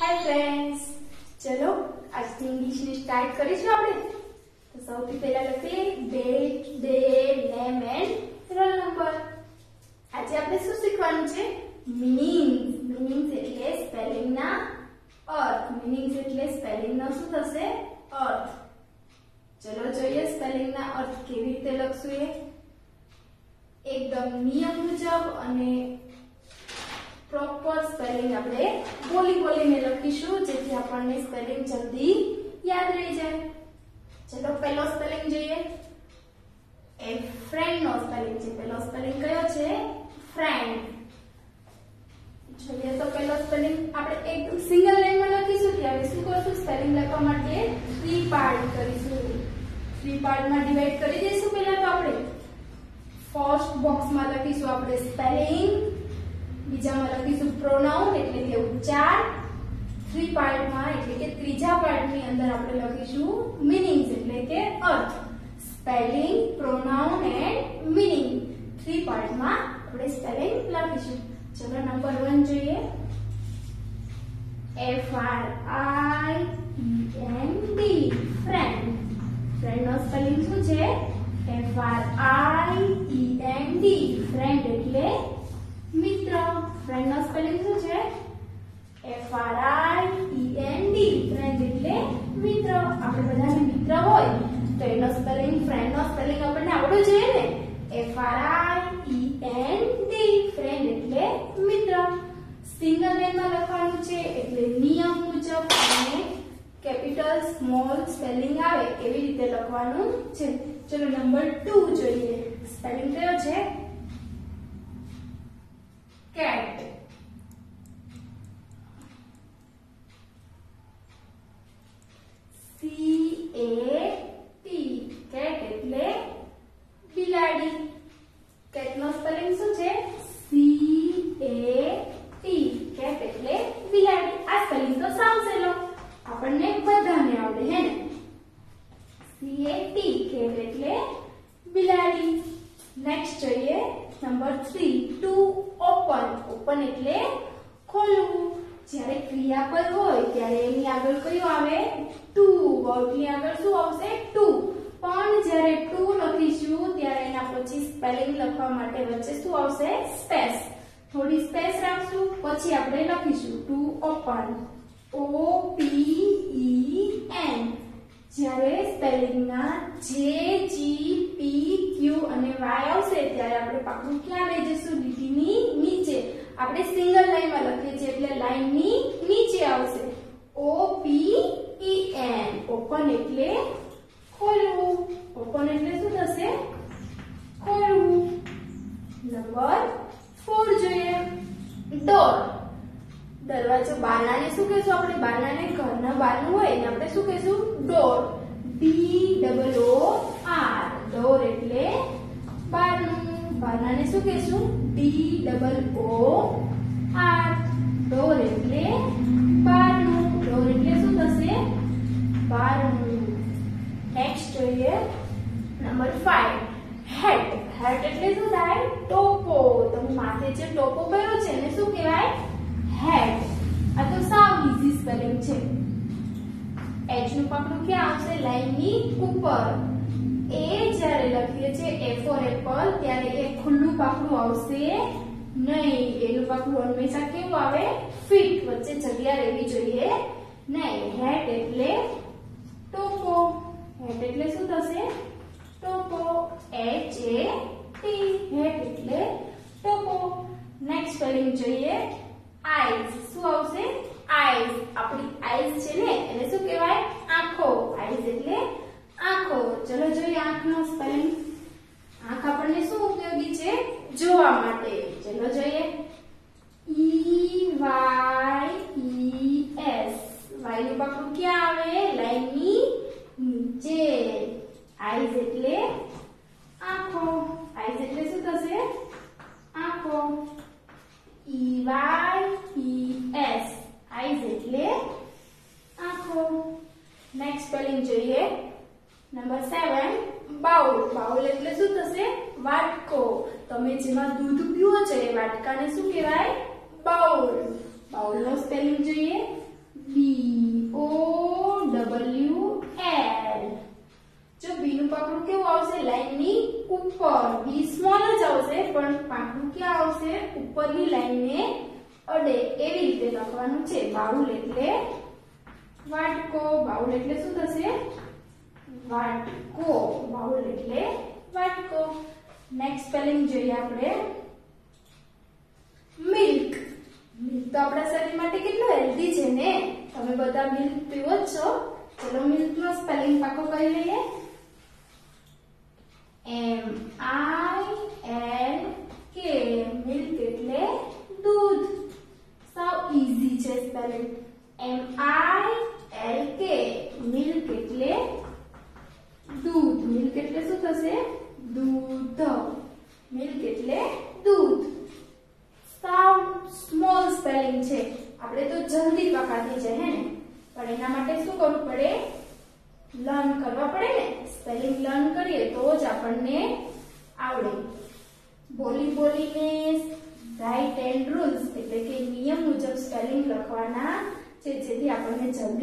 Hi friends ચલો આજની ઇંગ્લિશની start કરીશું આપણે. તો સૌથી પહેલા લખીએ date day name and roll number આજે આપણે શું શીખવાનું છે? મીનિંગ મીનિંગ એટલે સ્પેલિંગ ના અર્થ. મીનિંગ એટલે સ્પેલિંગ નો શું થશે? અર્થ. ચલો જોઈએ સ્પેલિંગ ના અર્થ કેવી રીતે લખશું એ. એકદમ નિયમ મુજબ અને પ્રોપર સ્પેલિંગ આપણે બોલી બોલીને લખીશું, જેથી આપણને સ્પેલિંગ જલ્દી યાદ રહી જાય. ચલો પહેલો સ્પેલિંગ જોઈએ. એ ફ્રેન્ડ નો સ્પેલિંગ છે. પહેલો સ્પેલિંગ કયો છે? ફ્રેન્ડ જોઈએ તો પહેલો સ્પેલિંગ આપણે એક સિંગલ લાઈનમાં લખીશું, કે હવે શું કરશું? સ્પેલિંગ લખવા માટે થ્રી પાર્ટ કરીશું. થ્રી પાર્ટમાં ડિવાઈડ કરી દઈશું પહેલા તો આપણે. ફર્સ્ટ બોક્સમાં લખીશું આપણે સ્પેલિંગ બીજામાં લખીશું પ્રોનાઉન એટલે કે ઉચ્ચાર. થ્રી પાર્ટમાં એટલે કે ત્રીજા પાર્ટની અંદર આપણે લખીશું મિનિંગ એટલે કે અર્થ. Spelling pronoun and meaning three પાર્ટમાં આપણે સ્પેલિંગ લખીશું. ચલો નંબર વન જોઈએ. F R I N D. Friend friend નો સ્પેલિંગ શું છે? F R I E N D friend એટલે મિત્ર ફ્રેન્ડ નો સ્પેલિંગ શું છે R I E N friend એટલે મિત્ર. આપણે બધાને મિત્ર હોય. તો એનો સ્પેલિંગ ફ્રેન્ડ નો સ્પેલિંગ આપણને આવડવું જોઈએ ને. F R I N D friend એટલે મિત્ર. સિંગલ લાઈનમાં લખવાનું છે એટલે નિયમ મુજબ અને કેપિટલ, સ્મોલ સ્પેલિંગ આવે એવી રીતે લખવાનું છે. ચલો નંબર 2 જોઈએ. સ્પેલિંગ કયો છે? Cat. C A T cat એટલે બિલાડી cat નો સ્પેલિંગ શું છે C A T cat એટલે બિલાડી આ સ્પેલિંગ તો સાવ સહેલો પછી આપણે લખીશું to open O P E N. જ્યારે સ્પેલિંગના જે, જી, પી, ક્યુ અને વાય આવશે, ત્યારે આપણે પાકું ક્યાં લઈ જઈશું લીટીની નીચે. આપણે સિંગલ લાઈનમાં લખીએ છીએ એટલે લાઈનની નીચે આવશે ઓ પી ઈ એન ઓપન એટલે ખોલવું ઓપન એટલે શું થશે ખોલવું નંબર 4 જોઈએ ડોર દરવાજો બારણાને શું કહેશું આપણે બારણાને ઘરના બારણું હોય એને આપણે શું કહેશું door D double O R door એટલે બારણું બારણાને શું કહેશું D double O R door એટલે બારણું ડોર એટલે શું થશે બારણું નેક્સ્ટ જોઈએ નંબર 5 હેટ હેટ એટલે શું થાય ટોપો તમે માથે જે ટોપો પહેરો છે એને શું કહેવાય હેટ આ તો સાવ ઈઝી સ્પેલિંગ છે એચનું પકડું ક્યાં આવશે? લાઈનની ઉપર. એ જ્યારે લખીએ છીએ એ ફોર એપલ ત્યારે એ ખુલ્લું પાકડું આવશે નહીં. એનું પાકડું હંમેશા કેવું આવે? ફિટ વચ્ચે જગ્યા રહેવી જોઈએ. નહીં. હેટ એટલે ટોપો. હેટ એટલે શું થશે? ટોપો. એચ એ ટી હેટ એટલે ટોપો. નેક્સ્ટ સ્પેલિંગ જોઈએ. આઈઝ શું આવશે? આઈઝ આપણી આઈઝ છે ને? એને શું કહેવાય? આંખો. આઈઝ એટલે આંખો, ચલો જોઈએ આંખનો સ્પેલિંગ આંખ આપણને શું ઉપયોગી છે? જોવા માટે. ચલો જોઈએ. ઈ વાય ઈ એસ વાયનું ક્યાં આવે? લાઈનની નીચે. આઈઝ એટલે excellent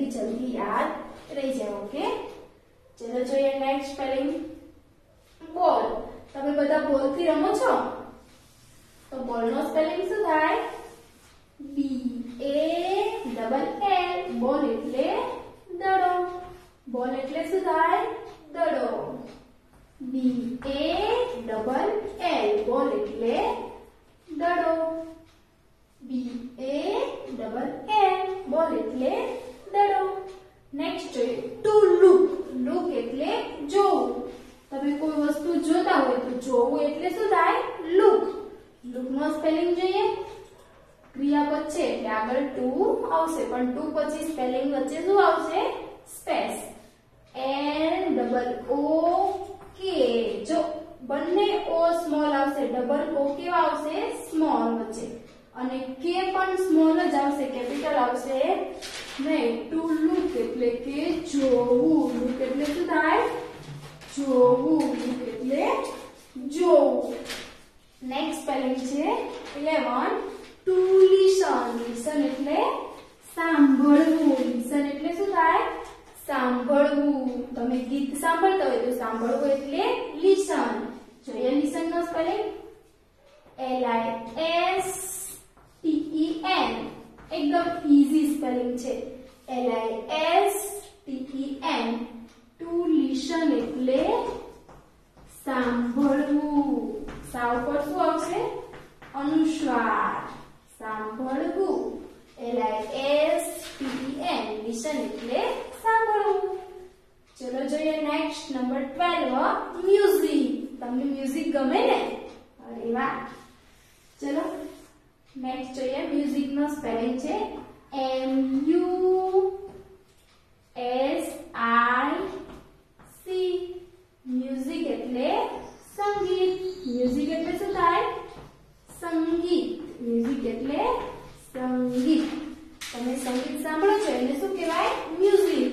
भी जल्दी यार લિસન એટલે સાંભળવું ચલો જોઈએ નેક્સ્ટ નંબર 12 મ્યુઝિક તમને મ્યુઝિક ગમે ને? અરે વાહ. ચલો નેક્સ્ટ જોઈએ મ્યુઝિક નો સ્પેલિંગ છે. M U S I C music એટલે સંગીત. મ્યુઝિક એટલે શું થાય? સંગીત. મ્યુઝિક એટલે સંગીત. તમે સંગીત સાંભળો છો એને શું કહેવાય music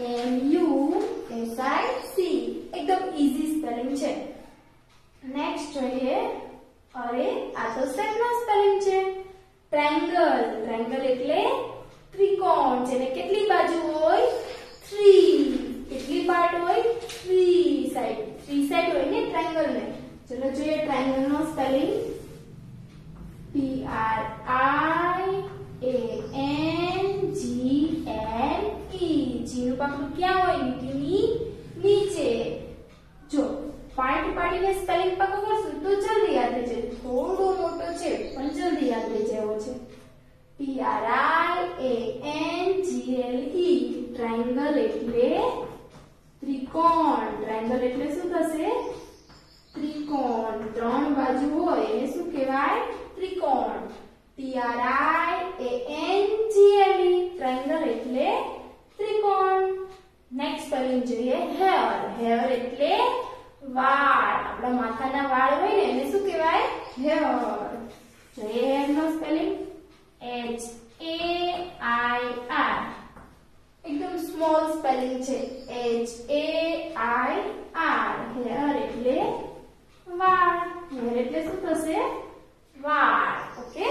M U S I C એકદમ ઈઝી સ્પેલિંગ છે. નેક્સ્ટ જોઈએ અરે, આ તો સેટનો સ્પેલિંગ છે. ટ્રાયંગલ ટ્રાયંગલ એટલે ત્રિકોણ. જેને કેટલી બાજુ હોય? થ્રી કેટલી પાર્ટ હોય? થ્રી સાઈડ થ્રી સાઈડ હોય ને ટ્રાયંગલ ને. ચલો જોઈએ triangle no spelling P R I A N G L E. G નું પાકું ક્યાં હોય લીટીની નીચે? જો પાર્ટ પાડીને સ્પેલિંગ પાકું કરશું તો જલ્દી યાદ થઈ જાય. થોડો મોટો છે, પણ જલ્દી યાદ થઈ જાય છે. P R I A N G L E. Triangle એટલે ત્રિકોણ. ટ્રાયંગલ એટલે શું થશે? ત્રિકોણ. ત્રણ બાજુ હોય એને શું કહેવાય? ત્રિકોણ. T R I A N G L E triangle એટલે ત્રિકોણ નેક્સ્ટ સ્પેલિંગ જોઈએ હેર હેર એટલે વાળ આપણા માથાના વાળ હોય ને એને શું કહેવાય હેર જોઈએ hair no spelling H A I R એકદમ સ્મોલ સ્પેલિંગ છે H A I R hair એટલે વાળ હેર એટલે શું થશે વાળ ઓકે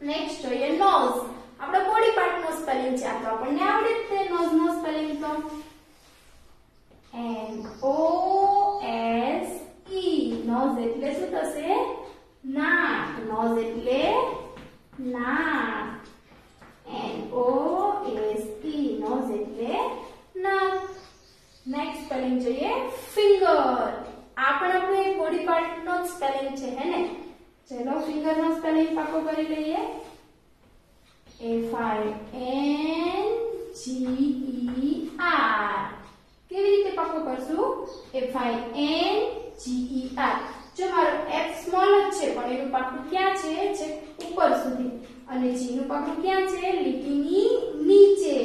નેક્સ્ટ જોઈએ નોઝ આપણો બોડી પાર્ટ નો સ્પેલિંગ છે આ તો આપણને આવડે છે નોઝ નો સ્પેલિંગ તો. N O S E nose એટલે શું થશે? નાક. નોઝ એટલે નાક. N O S E nose એટલે નાક. નેક્સ્ટ સ્પેલિંગ જોઈએ ફિંગર આ પણ આપણો એક બોડી પાર્ટ નો સ્પેલિંગ છે, હે ને? ચલો ફિંગર નો સ્પેલિંગ પાકો કરી લઈએ આઈ એન જી ઈ આર કેવી રીતે પાકો કરશું F I N G E R જો મારો એફ સ્મોલ જ છે પણ એનું પાકું ક્યાં છે છે ઉપર સુધી। અને જી નું પાકું ક્યાં છે? લીટીની નીચે।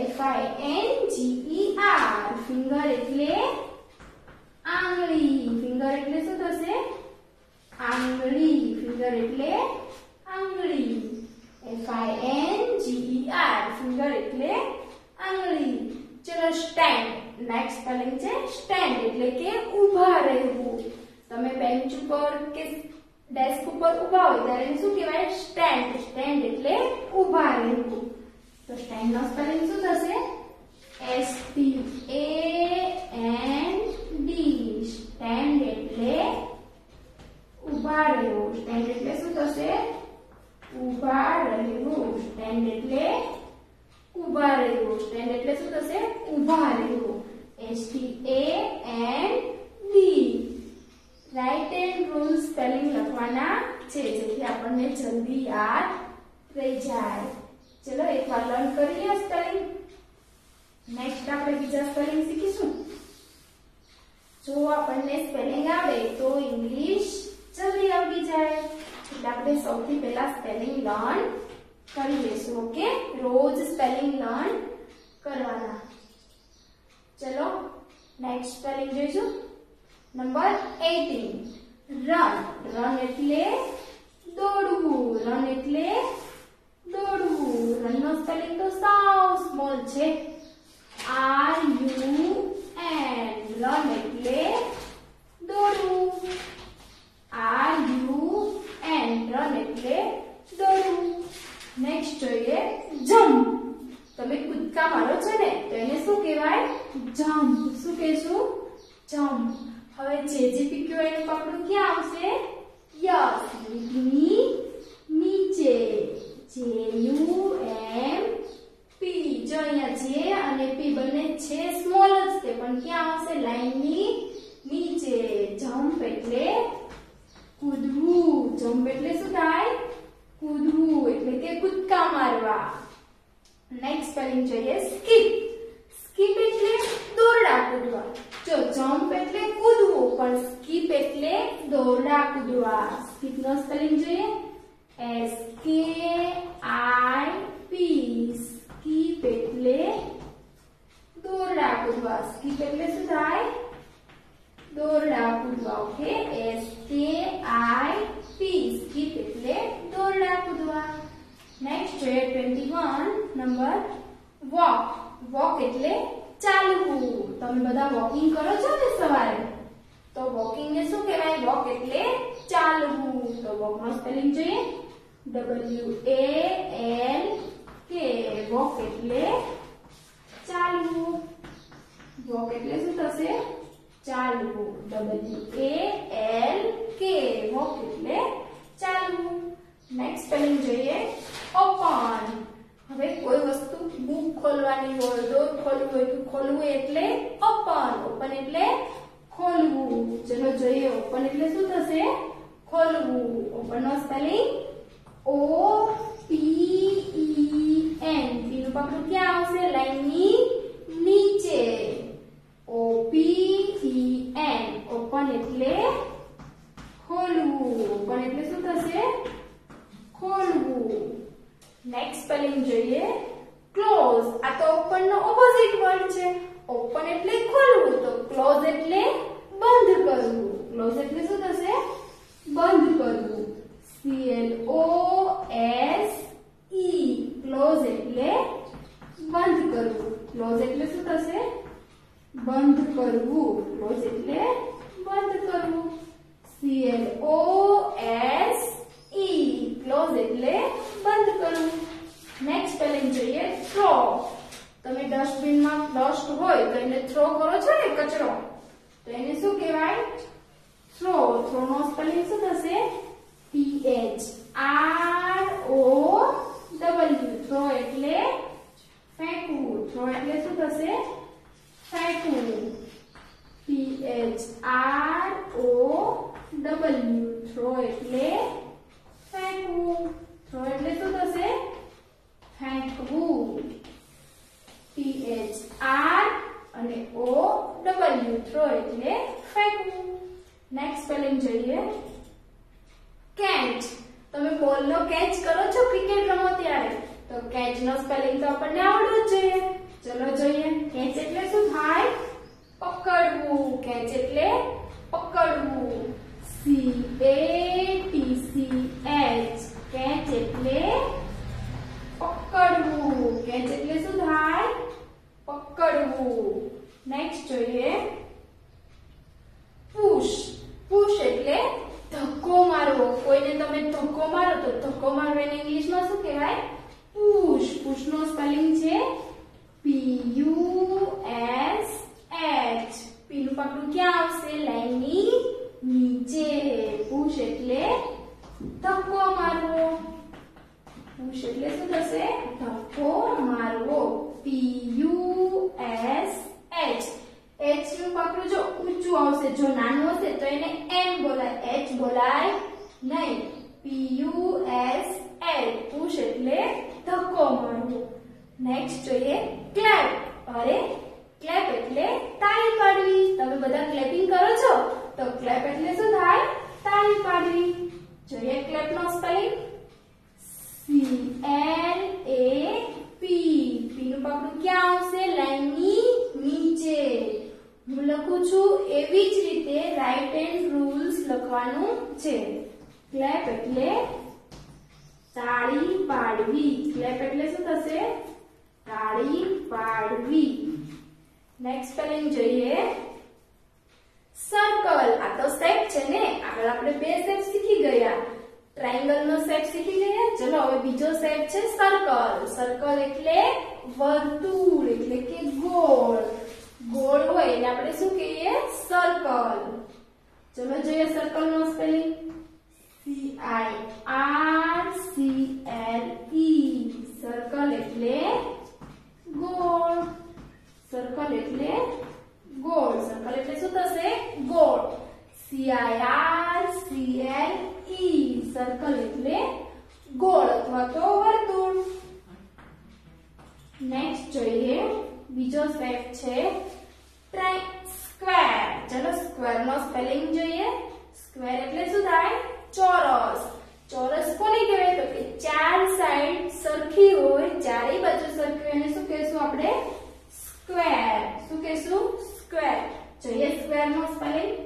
F I N G E R finger એટલે આંગળી। ફિંગર એટલે શું થશે? આંગળી ફિંગર એટલે આંગળી F I N G E R finger એટલે આંગળી ચલો સ્ટેન્ડ નેક્સ્ટ સ્પેલિંગ છે સ્ટેન્ડ એટલે કે ઊભા રહેવું તમે બેન્ચ ઉપર કે ડેસ્ક ઉપર ઊભા હોય ત્યારે એને શું કહેવાય સ્ટેન્ડ સ્ટેન્ડ એટલે ઊભા રહેવું તો સ્ટેન્ડ નો સ્પેલિંગ શું થશે S T A N D stand એટલે ઊભા રહેવું સ્ટેન્ડ એટલે શું થશે ઊભા રહેવું સ્ટેન્ડ એટલે ઊભા રહેવું સ્ટેન્ડ એટલે શું થશે ઊભા રહેવું S T A N D write and rule spelling લખવાના છે જેથી આપણને જલ્દી યાદ રહી જાય ચલો એકવાર લર્ન કરી લો સ્પેલિંગ નેક્સ્ટ આપણે બીજા સ્પેલિંગ શીખીશું જો આપણને સ્પેલિંગ આવડે તો ઇંગ્લિશ જલ્દી આવડી જાય એટલે આપણે સૌથી પહેલા સ્પેલિંગ લર્ન કરી લઈશું ઓકે રોજ સ્પેલિંગ લર્ન કરવાના ચલો નેક્સ્ટ સ્પેલિંગ જોઈશું નંબર 18 રન રન એટલે દોડવું રન એટલે દોડવું રન નો સ્પેલિંગ તો સાવ સ્મોલ છે આર યુ એન રન એટલે દોડવું આર યુ એન એટલે દોડવું નેક્સ્ટ જોઈએ જમ્પ તમે કૂદકા મારો છો ને, તો એને શું કહેવાય? જમ્પ શું કહેશું? જમ્પ હવે જે જે પીક્યુ એનું પકડું ક્યાં આવશે? યસ. લીટીની નીચે. જે યુ એમ પી જો અહીંયા જે અને પી બંને છે સ્મોલ જ છે પણ ક્યાં આવશે? લાઈનની નીચે. જમ્પ એટલે કૂદવું જમ્પ એટલે શું થાય કૂદવું એટલે કે કૂદકા મારવા નેક્સ્ટ સ્પેલિંગ જોઈએ સ્કીપ સ્કીપ એટલે દોરડા કૂદવા જો જમ્પ એટલે કૂદવું પણ સ્કીપ એટલે દોરડા કૂદવા સ્કીપ નો સ્પેલિંગ જોઈએ S K I P skip એટલે દોરડા કૂદવા સ્કીપ એટલે શું થાય દોરડા કૂદવા okay S K I P skip એટલે દોરડા કૂદવા નેક્સ્ટ જોઈએ 21 નંબર વોક વોક એટલે ચાલવું તમે બધા વોકિંગ કરો છો ને સવારે તો વોકિંગ ને શું કહેવાય વોક એટલે ચાલવું તો વોક નો સ્પેલિંગ જોઈએ W A L K walk એટલે ચાલવું વોક એટલે શું થશે ચાલવું W A L K walk એટલે ચાલવું નેક્સ્ટ સ્પેલિંગ જોઈએ ઓપન હવે કોઈ વસ્તુ બુક ખોલવાની હોય ડોર ખોલવું હોય તો ખોલવું એટલે ઓપન ઓપન એટલે ખોલવું ચલો જોઈએ ઓપન એટલે શું થશે ખોલવું ઓપન નો spelling O P E N P નું પકડું ક્યાં આવશે લાઈનની નીચે ઓ પી ઈ એન ઓપન એટલે ખોલવું ઓપન એટલે શું થશે ખોલવું નેક્સ્ટ સ્પેલિંગ જોઈએ ક્લોઝ આ તો ઓપન નો ઓપોઝિટ વર્ડ છે ઓપન એટલે ખોલવું તો ક્લોઝ એટલે બંધ કરવું ક્લોઝ એટલે શું થશે બંધ કરવું C L O S E close એટલે બંધ કરવું ક્લોઝ એટલે શું થશે બંધ કરવું ક્લોઝ એટલે जो ક્લેપ એટલે તાળી પાડવી. ક્લેપ એટલે શું થશે? તાળી પાડવી. નેક્સ્ટ સ્પેલિંગ જોઈએ. સર્કલ આ તો શેપ છે ને? આગળ આપણે બે શેપ શીખી ગયા. ટ્રાયંગલ નો શેપ શીખી ગયા. ચલો, હવે બીજો શેપ છે સર્કલ સર્કલ એટલે વર્તુળ, એટલે કે ગોળ. ગોળ હોય એટલે આપણે શું કહીએ? સર્કલ ચલો, જોઈએ circle no spelling C I R C L E circle એટલે ગોળ સર્કલ એટલે ગોળ સર્કલ એટલે શું થશે ગોળ C I R C L E circle એટલે ગોળ અથવા તો વર્તુળ નેક્સ્ટ જોઈએ બીજો શેપ છે ટ્રાય સ્ક્વેર ચલો સ્ક્વેર નો સ્પેલિંગ જોઈએ સ્ક્વેર એટલે શું થાય ચોરસ. ચોરસ કોને કહેવાય? તો કે ચાર સાઈડ સરખી હોય ચારે બાજુ સરખી હોય. એને શું કહેશું આપણે? સ્ક્વેર શું કહેશું? સ્ક્વેર જોઈએ સ્ક્વેર નો સ્પેલિંગ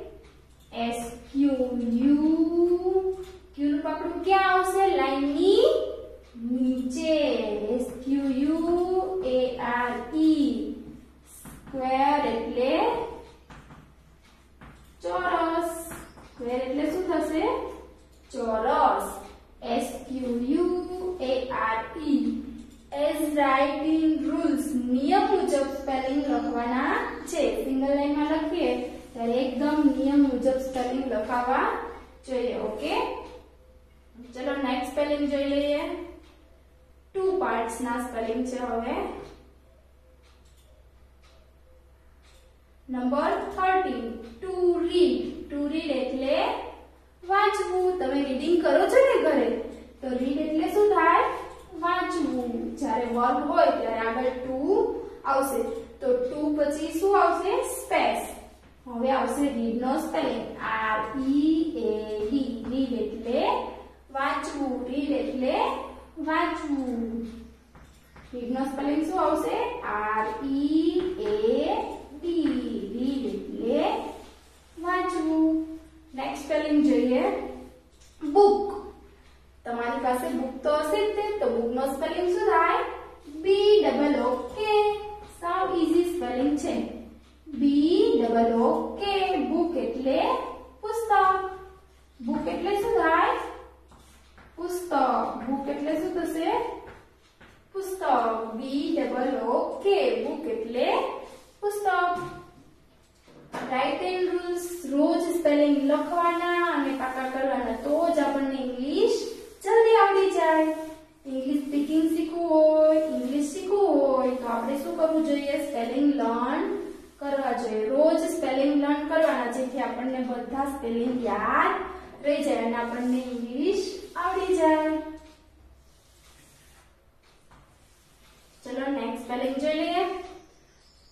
એટલે વાંચવું રીડ નો સ્પેલિંગ શું આવશે R E A D read એટલે વાંચવું નેક્સ્ટ સ્પેલિંગ જોઈએ બુક તમારી પાસે બુક તો હશે જ તે તો બુક નો સ્પેલિંગ શું થાય બી ડબલ ઓ કે સાવ ઈઝી સ્પેલિંગ છે બી ડબલ ઓ કે બુક એટલે પુસ્તક બુક એટલે શું થાય પુસ્તક. બુક એટલે શું થશે? પુસ્તક. બી ડબલ ઓ કે બુક એટલે પુસ્તક. રાઈટ એન્ડ રૂલ્સ રોજ સ્પેલિંગ લખવાના અને પાકા કરવાના. તો જ આપણને ઇંગ્લિશ જલ્દી આવડી જાય. ઇંગ્લિશ સ્પીકિંગ શીખવું હોય ઇંગ્લિશ શીખવું હોય, તો આપણે શું કરવું જોઈએ? સ્પેલિંગ લર્ન કરવા જોઈએ. રોજ સ્પેલિંગ લર્ન કરવાના, જેથી આપણને બધા સ્પેલિંગ યાદ રહી જાય અને આપણને ઇંગ્લિશ આવડી જાય ચલો નેક્સ્ટ સ્પેલિંગ જોઈ લઈએ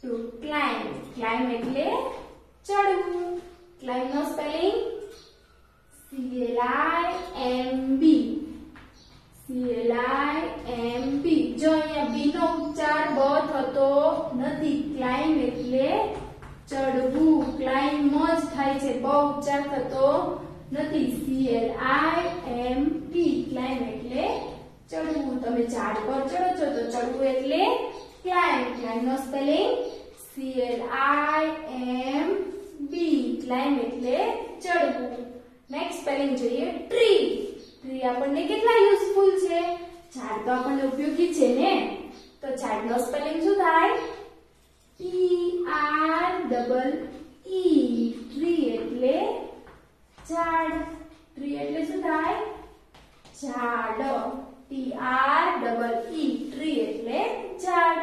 ટુ ક્લાઇમ્બ ક્લાઇમ્બ એટલે ચડવું climb no spelling C L I M B C L I M B જો અહીંયા બી નો ઉચ્ચાર બ થતો નથી ક્લાઇમ એટલે ચડવું ક્લાઇમ જ થાય છે બ ઉચ્ચાર થતો નથી C L I M P climb એટલે ચડવું તમે ઝાડ પર ચડો છો તો ચડવું એટલે climb climb no spelling C L I M B climb એટલે ચડવું નેક્સ્ટ સ્પેલિંગ જોઈએ ટ્રી ટ્રી આપણને કેટલા યુઝફુલ છે ઝાડ તો આપણને ઉપયોગી છે ને તો ઝાડનો સ્પેલિંગ શું થાય T R double E tree એટલે ઝાડ ટ્રી એટલે શું થાય ઝાડ T R double E tree એટલે ઝાડ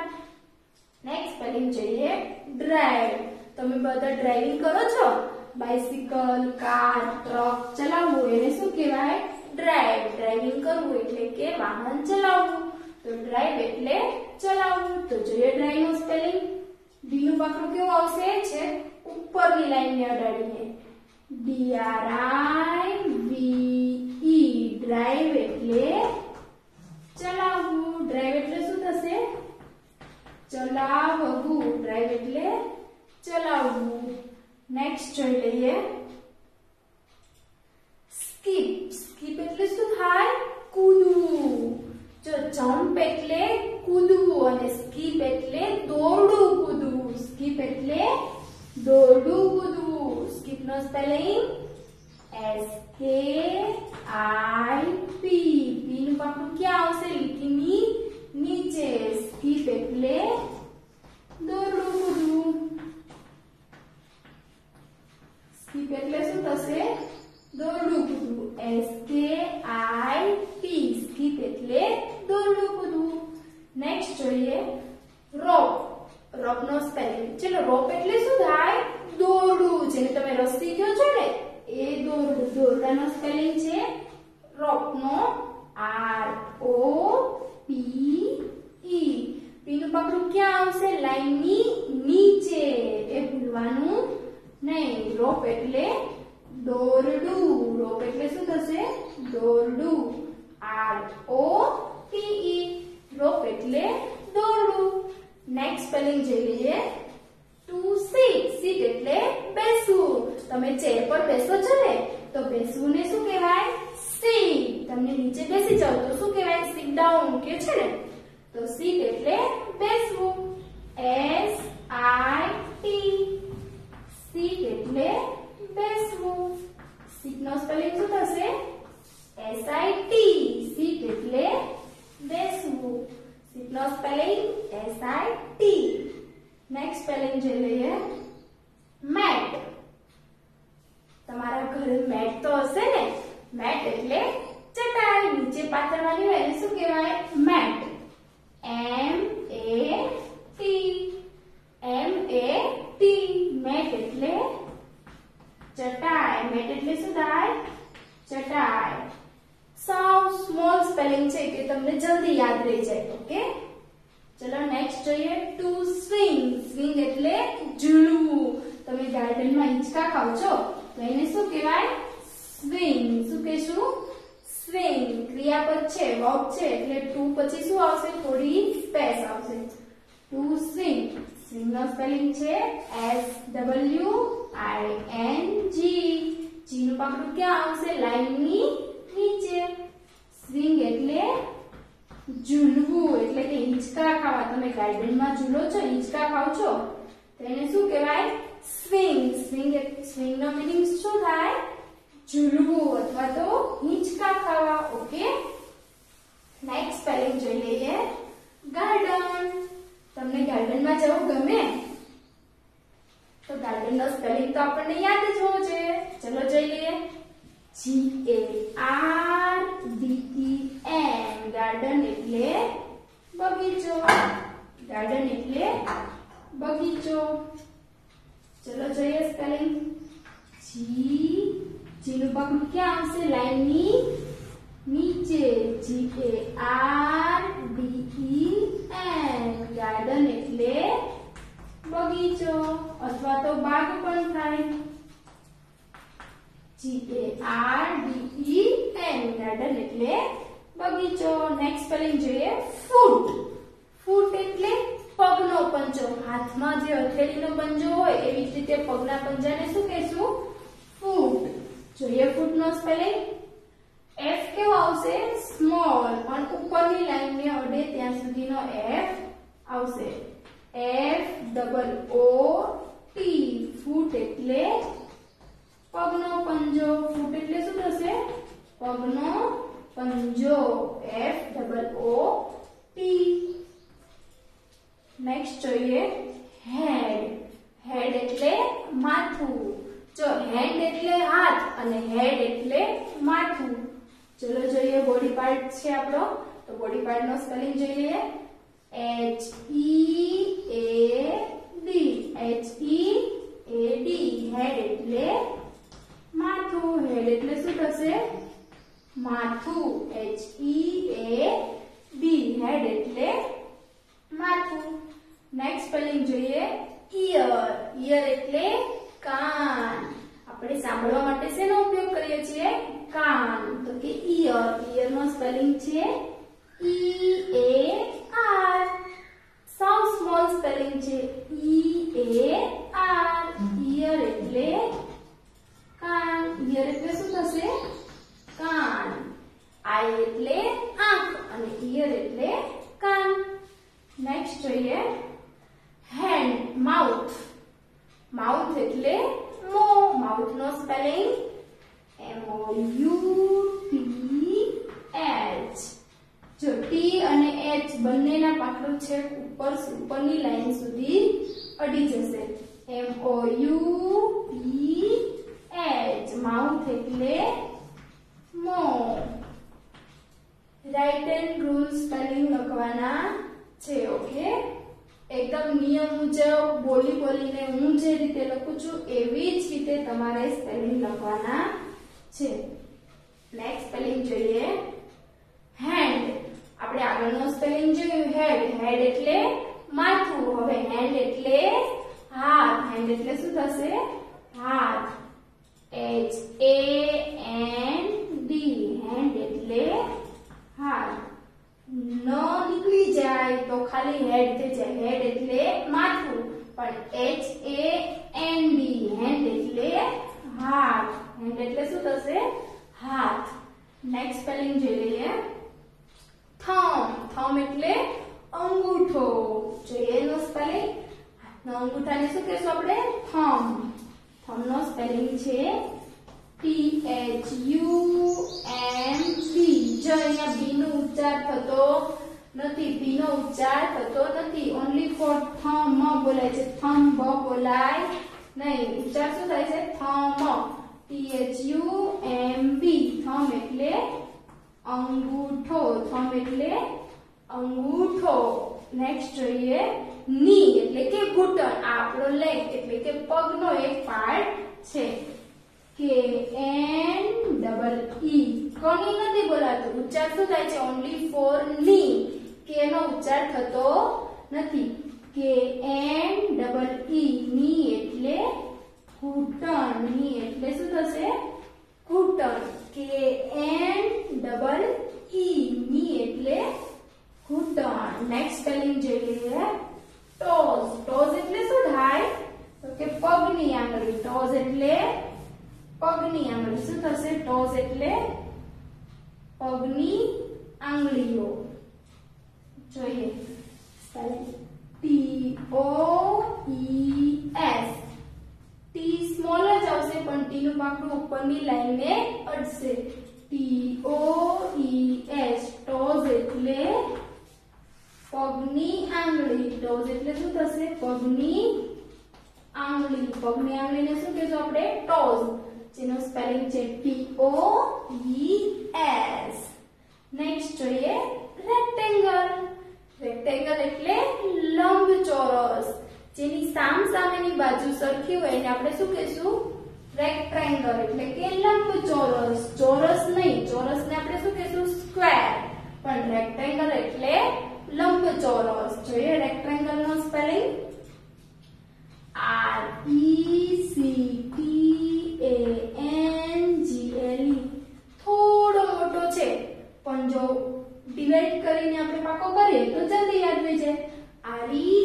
નેક્સ્ટ સ્પેલિંગ જોઈએ ડ્રાઈવ તમે બધા ડ્રાઇવિંગ કરો છો બાઇસિકલ કાર ટ્રક ચલાવવું એને શું કહેવાય ડ્રાઈવ ડ્રાઇવિંગ કરવું એટલે કે વાહન ચલાવવું તો ડ્રાઈવ એટલે ચલાવવું તો જોઈએ ડ્રાઈવ નું સ્પેલિંગ ડી નું પાકડું કેવું આવશે છે ઉપરની લાઈન ને અડાડીને ડી આર આઈ વી ઈ ડ્રાઈવ એટલે ચલાવવું ડ્રાઈવ એટલે શું થશે ચલાવવું ડ્રાઈવ એટલે ચલાવવું નેક્સ્ટ જોઈ લઈએ સ્કીપ સ્કીપ એટલે શું થાય કૂદવું જો જમ્પ એટલે કૂદવું અને સ્કીપ એટલે દોડવું કૂદવું સ્કીપ એટલે દોડવું કૂદવું સ્કીપ નો સ્પેલિંગ એસ કે આઈ પી પી નું પાકું ક્યાં આવશે લીટીની નીચે સ્કીપ એટલે દોડવું કૂદવું સ્કીપ એટલે શું થશે દોરડું કૂદવું S K I P skip એટલે દોરડું કૂદવું નેક્સ્ટ જોઈએ રોપ રોપ નો સ્પેલિંગ ચલો રોપ એટલે શું થાય દોરડું જેને તમે રસ્સી કહો છો ને એ દોરડું દોરડાનો સ્પેલિંગ છે રોપ નો આર ઓ પી ઈ પી નું પકડું ક્યાં આવશે લાઈનની નીચે એ ભૂલવાનું નહીં રોપ એટલે દોરડું રોપ એટલે શું થશે દોરડું આર ઓ પી ઈ રોપ એટલે દોરડું નેક્સ્ટ સ્પેલિંગ જોઈ લઈએ ટુ સીટ સીટ એટલે બેસવું તમે ચેર પર બેસો છો ને તો બેસવું ને શું કહેવાય સીટ તમને નીચે બેસી જાવ તો શું કહેવાય સીટ ડાઉન કે છે ને તો સીટ એટલે બેસવું એસ આઈ ટી સીટ એટલે બેસવું સીટ નો સ્પેલિંગ શું થશે એસ આઈ ટી સીટ એટલે બેસવું seat no spelling S I T next spelling જોઈ લઈએ મેટ તમારા ઘરે મેટ તો હશે ને મેટ એટલે ચટાઈ નીચે પાથરવાની હોય એને શું કહેવાય mat M A T M A T mat એટલે ચટાઈ મેટ એટલે શું થાય ચટાઈ સાવ સ્મોલ સ્પેલિંગ છે કે તમને જલ્દી યાદ રહી જાય ઓકે ચલો નેક્સ્ટ જોઈએ ટુ સ્વિંગ સ્વિંગ એટલે ઝૂલવું તમે ગાર્ડનમાં હિંચકા ખાવ છો તો એને શું કહેવાય સ્વિંગ શું કહેશું સ્વિંગ ક્રિયાપદ છે વર્બ છે એટલે ટુ પછી શું આવશે થોડી સ્પેસ આવશે ટુ સ્વિંગ સ્વિંગ નો સ્પેલિંગ છે S W I N G G નું પાકડું ક્યાં આવશે લાઈનની નીચે સ્વિંગ એટલે ઝૂલવું એટલે કે હિંચકા ખાવા તમે ગાર્ડનમાં ઝૂલો છો હિંચકા ખાવ છો તો એને શું કહેવાય સ્વિંગ સ્વિંગ સ્વિંગ નો મીનિંગ શું થાય? ઝૂલવું અથવા તો હિંચકા ખાવા. ઓકે? નેક્સ્ટ સ્પેલિંગ જોઈ લઈએ. ગાર્ડન તમને ગાર્ડનમાં જવું ગમે? તો ગાર્ડન નો સ્પેલિંગ તો આપણને યાદ જ હોવો જોઈએ. ચલો જોઈ લઈએ. G A R D E N garden એટલે બગીચો ગાર્ડન એટલે બગીચો ચલો જોઈએ સ્પેલિંગ જી જી નું પગલું ક્યાં આવશે લાઈનની નીચે G A R D N garden એટલે બગીચો અથવા તો બાગ પણ થાય G A R D N garden એટલે બગીચો નેક્સ્ટ સ્પેલિંગ જોઈએ ફૂટ ફૂટ એટલે પગનો પંજો. હાથમાં જે હથેળીનો પંજો હોય, એવી જ રીતે પગના પંજાને શું કહેશું? જોઈએ ફૂટનો સ્પેલિંગ એફ કેવો આવશે સ્મોલ પણ ઉપરની લાઈનને અડે ત્યાં સુધીનો એફ આવશે F double O T foot એટલે પગનો પંજો ફૂટ એટલે શું થશે પગનો પંજો F double O T next જોઈએ હેડ હેડ એટલે માથું જો હેન્ડ એટલે હાથ અને હેડ એટલે માથું ચલો જોઈએ બોડી પાર્ટ છે આપણો તો બોડી પાર્ટ નો સ્પેલિંગ જોઈ લઈએ H E A D H E A D head એટલે માથું હેડ એટલે શું થશે માથું એચ ઈ એ ડી હેડ એટલે માથું નેક્સ્ટ સ્પેલિંગ જોઈએ ઈયર ઈયર એટલે કાન. આપણે સાંભળવા માટે શેનો ઉપયોગ કરીએ છીએ? કાન. તો કે ઈયર. ઈયર નો સ્પેલિંગ છે ઈ એ આર. સૌ સ્મોલ સ્પેલિંગ છે ઈ એ આર. ઈયર એટલે કાન. ઈયર એટલે શું થશે? કાન. આઈ એટલે આંખ. અને ઈયર એટલે કાન. નેક્સ્ટ જોઈએ. હેન્ડ માઉથ માઉથ એટલે મો. માઉથ નો spelling M O U T H જો ટી અને એચ બંનેના પાછળ છે ઉપર ઉપરની લાઈન સુધી અડી જશે. M O U T H mouth એટલે મો. રાઇટ એન્ડ રૂલ સ્પેલિંગ લખવાના છે ઓકે એકદમ નિયમ મુજબ બોલી બોલીને હું જે રીતે લખું છું, એવી જ રીતે તમારે સ્પેલિંગ લખવાના છે. નેક્સ્ટ સ્પેલિંગ જોઈએ. હેન્ડ આપણે આગળનો સ્પેલિંગ જોયું. હેડ હેડ એટલે માથું. હવે હેન્ડ એટલે હાથ. હેન્ડ એટલે શું થશે? હાથ. H A N D hand એટલે હાથ. ન નીકળી જાય તો ખાલી હેડ થઈ જાય હેડ એટલે માથું પણ H A N D hand એટલે હાથ હેન્ડ એટલે શું થશે હાથ નેક્સ્ટ સ્પેલિંગ જોઈ લઈએ થમ થમ એટલે અંગૂઠો જોઈએ એનો સ્પેલિંગ હાથના અંગૂઠાને શું કહેશું આપણે થમ થમ નો સ્પેલિંગ છે T H U M B જો અહીંયા બી નો ઉચ્ચાર થતો નથી, ભીનો ઉચ્ચાર થતો નથી. ઓન્લી ફોર થમ બોલાય છે. થમ બ બોલાય નહીં. ઉચ્ચાર શું થાય છે? Thumb T H U M B thumb એટલે અંગૂઠો. થમ એટલે અંગૂઠો. નેક્સ્ટ જોઈએ ની એટલે કે ઘૂંટણ. આપણો લેગ એટલે કે પગનો એક પાર્ટ છે. કે એન ડબલ ઈ કોની નથી બોલાતું ઉચ્ચાર શું થાય છે ઓન્લી ફોર ની કે નો ઉચ્ચાર થતો નથી કે એન ડબલ ઈ ની એટલે ઘૂંટણ ની એટલે શું થશે ઘૂંટણ કે એન ડબલ ઈ ની એટલે ઘૂંટણ નેક્સ્ટ સ્પેલિંગ જોઈ લઈએ ટોઝ ટોઝ એટલે શું થાય તો કે પગની આંગળી ટોઝ એટલે પગની આંગળી શું થશે ટોઝ એટલે પગની આંગળીઓ જોઈએ T O E S T small જ આવશે, પણ ટી નું પાકડું ઉપરની લાઈનને અડશે. T O E S toes એટલે પગની આંગળી. ટોઝ એટલે શું થશે? પગની આંગળી. પગની આંગળીને શું કહેશું આપણે? ટોઝ જેનો સ્પેલિંગ છે P O E S next જોઈએ રેક્ટેંગલ રેક્ટેંગલ એટલે લંબચોરસ. જેની સામ સામેની બાજુ સરખી હોય એને આપણે શું કહીશું? રેક્ટેંગલ એટલે કે લંબચોરસ. ચોરસ નહીં, ચોરસને આપણે શું કહીશું? સ્ક્વેર પણ રેક્ટેંગલ એટલે લંબચોરસ. જોઈએ R E C T A N G L E. થોડો મોટો છે. પણ જો ડિવાઈડ કરીને આપણે પાકો કરીએ, તો જલ્દી યાદ રહી જાય. R E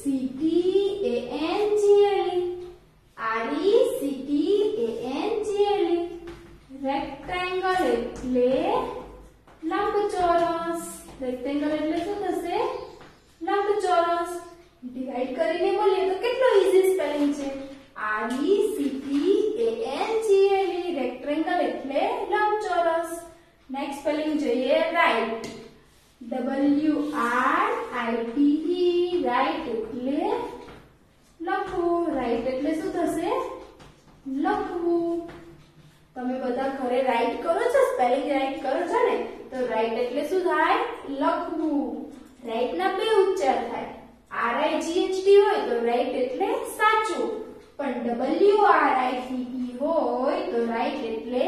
C T A N G L E. R E C T A N G L E. Rectangle એટલે લંબચોરસ. રેક્ટેંગલ એટલે શું થશે? લંબચોરસ. ડિવાઈડ કરીને બોલીએ તો કેટલો ઈઝી સ્પેલિંગ છે? R E C T A N G L E rectangle એટલે લંબચોરસ. નેક્સ્ટ સ્પેલિંગ જોઈએ write W R I T E write એટલે લખવું. રાઈટ એટલે શું થશે? લખવું. તમે બધા ઘરે રાઈટ કરો છો સ્પેલિંગ રાઈટ કરો છો ને, તો રાઈટ એટલે શું થાય? લખવું. રાઈટ ના બે ઉચ્ચાર થાય. R I G H T હોય તો રાઈટ એટલે સાચું. પણ W R I T E હોય તો રાઈટ એટલે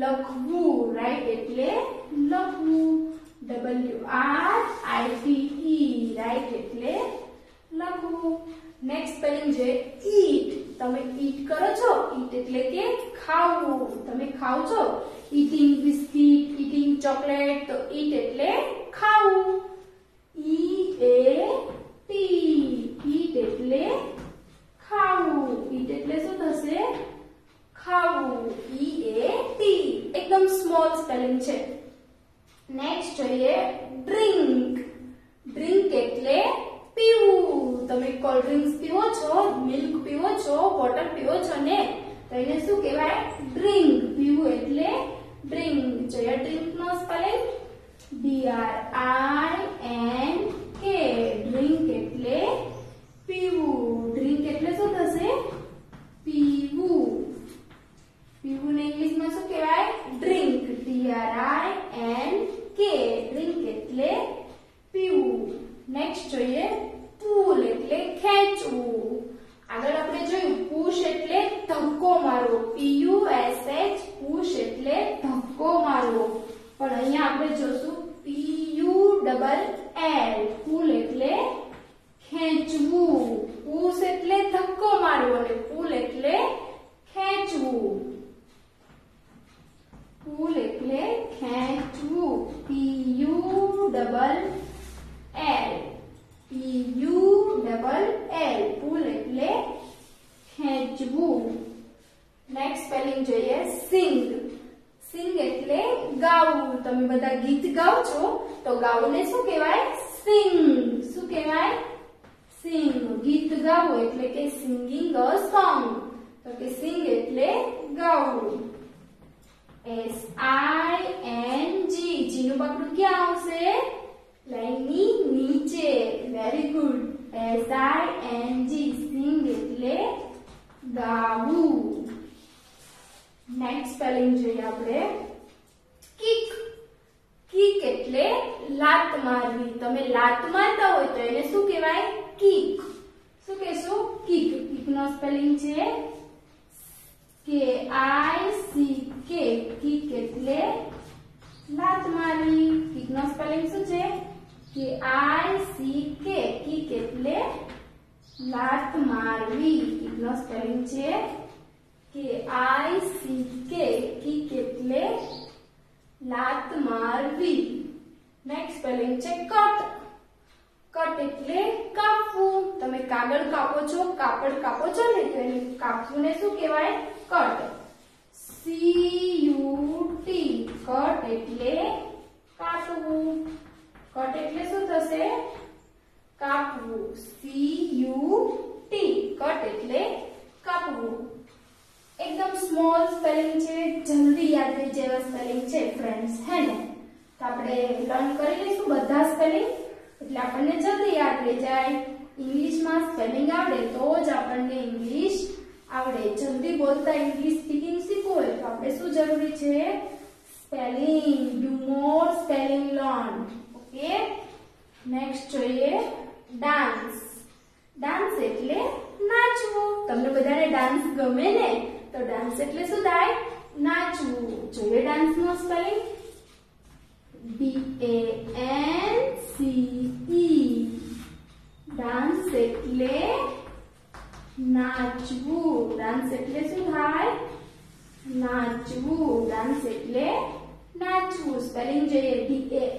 લખવું. રાઈટ એટલે લખવું. W R I T E write એટલે લખવું. નેક્સ્ટ સ્પેલિંગ છે ઈટ તમે ઈટ કરો છો? ઈટ એટલે કે ખાવું. તમે ખાવ છો? ઈટિંગ બિસ્કિટ ઈટિંગ ચોકલેટ તો ઈટ એટલે ખાવું. ઈ એ ટી ઈટ એટલે ખાવું ઈટ એટલે શું થશે ખાવું ઈ એ ટી એકદમ સ્મોલ સ્પેલિંગ છે નેક્સ્ટ જોઈએ double L P U double L pull એટલે ખેંચવું નેક્સ્ટ સ્પેલિંગ જોઈએ સિંગ સિંગ એટલે ગાવું તમે બધા ગીત ગાઓ છો તો ગાવું શું કહેવાય સ્પેલિંગ છે કે આઈ સી કે કિક એટલે લાત મારવી નેક્સ્ટ સ્પેલિંગ છે કટ કટ એટલે કાપવું તમે કાગળ કાપો છો કાપડ કાપો છો ને તો એને કાપવું ને શું કહેવાય cut C U T cut એટલે કાપવું કટ એટલે શું થશે કાપવું સી યુ ટી કટ એટલે કાપવું. એકદમ સ્મોલ સ્પેલિંગ છે, જલ્દી યાદ રહી જેવા સ્પેલિંગ છે ફ્રેન્ડ્સ હે ને? તો આપણે લર્ન કરી લઈશું બધા સ્પેલિંગ એટલે આપણને જલ્દી યાદ રહી જાય. ઇંગ્લિશમાં સ્પેલિંગ આવડે તો જ આપણને ઇંગ્લિશ આવડે. જલ્દી બોલતા ઇંગ્લિશ સ્પીકિંગ શીખવું હોય તો આપણે શું જરૂરી છે? Spelling do more spelling learn okay next જોઈએ ડાન્સ ડાન્સ એટલે નાચવું તમને બધાને ડાન્સ ગમે ને તો ડાન્સ એટલે શું થાય નાચવું જોઈએ ડાન્સ નો spelling D A N C E dance એટલે નાચવું ડાન્સ એટલે શું થાય નાચવું ડાન્સ એટલે નાચવું સ્પેલિંગ જોઈએ ડી એ